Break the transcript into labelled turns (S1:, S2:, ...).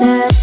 S1: said